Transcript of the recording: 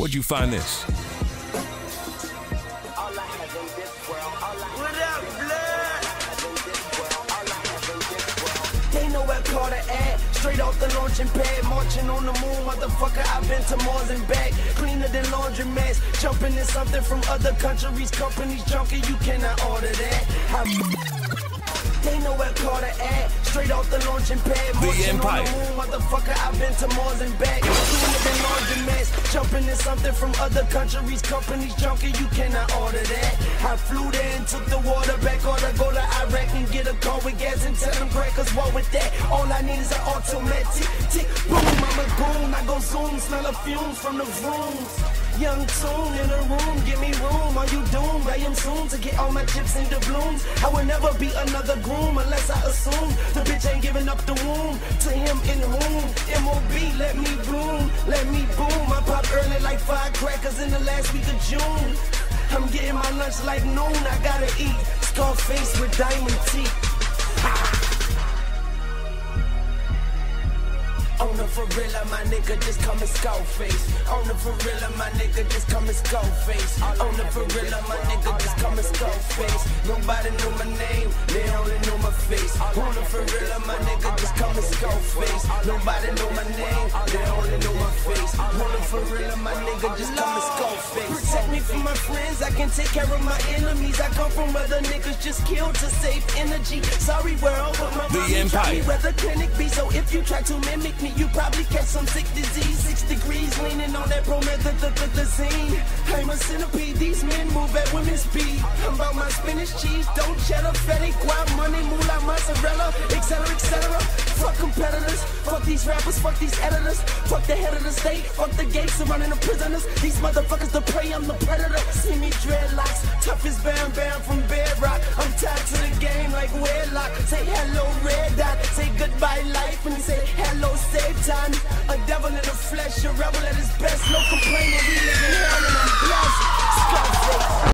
Where'd you find this? Straight off the launching pad, marching on the moon, motherfucker. I've been to Mars and back, cleaner than laundromats. Jumping in something from other countries, companies junkie. You cannot order that. I they know where Carter at. Straight off the launching pad. The Empire. The moon, motherfucker, I've been to Mars and back. Cleaner than laundromats. Jumping in something from other countries, companies junkie. You cannot order that. I flew there and took the water back. Order go to Iraq and get a car with gas and tell them crackers what with that. All I need is an automatic. Tick, boom, I'm a goon. I go zoom, smell the fumes from the rooms. Young tune in the room, give me room. Soon to get all my chips into blooms. I will never be another groom unless I assume the bitch ain't giving up the womb to him in whom. MOB, let me bloom, let me boom. I pop early like firecrackers in the last week of June. I'm getting my lunch like noon, I gotta eat. Scarface with diamond teeth. Ah. On the Ferrilla, my nigga, just come and Scarface. On the Ferrilla, my nigga, just come and Scarface. On the Ferrilla, my come and Nobody knew my name, they only knew my face. On the Ferrilla, my nigga, just come and Scarface. Nobody knew my name, they only knew my face. On the Ferrilla, my nigga, just come and Scarface. Protect me from my friends, I can take care of my enemies. I come from other niggas just killed to save energy. Sorry, world, but my The mommy me Empire. where the clinic be. So if you try to mimic me, you probably catch some sick disease. Six degrees on that promethazine. I'm a centipede. These men move at women's speed. I'm about my spinach cheese, don't cheddar, fetty, guap, money, moolah, mozzarella, etc., etc. Fuck competitors, fuck these rappers, fuck these editors, fuck the head of the state, fuck the gates surrounding the prisoners. These motherfuckers the prey, I'm the predator. See me dreadlocks, tough as Bam Bam from Bedrock. I'm tied to the game like wedlock. Say hello, red dot. Say goodbye, life, and say hello, save time. A devil in the flesh, a rebel. No complaining,